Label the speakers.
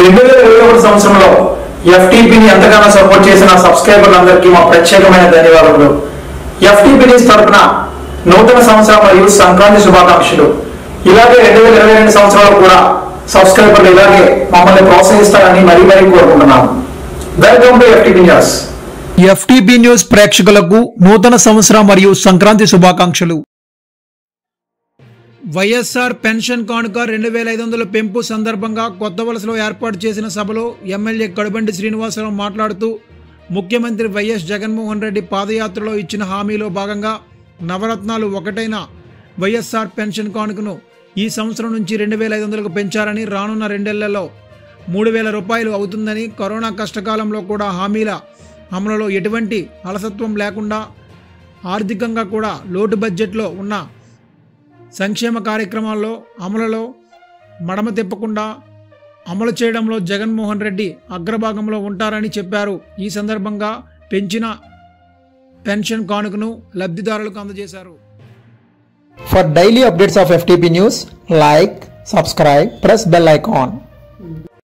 Speaker 1: రెండు వేల ఇరవై ఒకటి సంవత్సరంలో ఎఫ్టీపీని ఎంతగానో సపోర్ట్ చేసిన సబ్స్క్రైబర్లందరికీ మా ప్రత్యేకమైన ధన్యవాదములు. ఎఫ్టీపీ న్యూస్ తరపున నూతన సంవత్సరం మరియు సంక్రాంతి శుభాకాంక్షలు. ఇలాగే రెండు వేల ఇరవై రెండు సంవత్సరాలు కూడా సబ్స్క్రైబర్లు ఇలాగే మమ్మల్ని ప్రోత్సహిస్తారని మరీ మరీ కోరుకుంటున్నాము. Welcome to FTP news
Speaker 2: FTP news ప్రేక్షకులకు నూతన సంవత్సరం మరియు సంక్రాంతి శుభాకాంక్షలు. వైఎస్ఆర్ పెన్షన్ కానుక రెండు వేల ఐదు వందల పెంపు సందర్భంగా కొత్త వలసలో ఏర్పాటు చేసిన సభలో ఎమ్మెల్యే కడుబండి శ్రీనివాసరావు మాట్లాడుతూ ముఖ్యమంత్రి వైఎస్ జగన్మోహన్ రెడ్డి పాదయాత్రలో ఇచ్చిన హామీలో భాగంగా నవరత్నాలు ఒకటైన వైఎస్ఆర్ పెన్షన్ కానుకను ఈ సంవత్సరం నుంచి రెండు వేల ఐదు వందలకు పెంచారని రానున్న రెండేళ్ళలో మూడు వేల రూపాయలు అవుతుందని కరోనా కష్టకాలంలో కూడా హామీల అమలులో ఎటువంటి అలసత్వం లేకుండా ఆర్థికంగా కూడా లోటు బడ్జెట్లో ఉన్న సంక్షేమ కార్యక్రమాల్లో అమలులో మడమ తిప్పకుండా అమలు చేయడంలో జగన్మోహన్ రెడ్డి అగ్రభాగంలో ఉంటారని చెప్పారు. ఈ సందర్భంగా పెంచిన పెన్షన్ కానుకను లబ్ధిదారులకు అందజేశారు.
Speaker 3: For daily updates of FTP news like subscribe press bell icon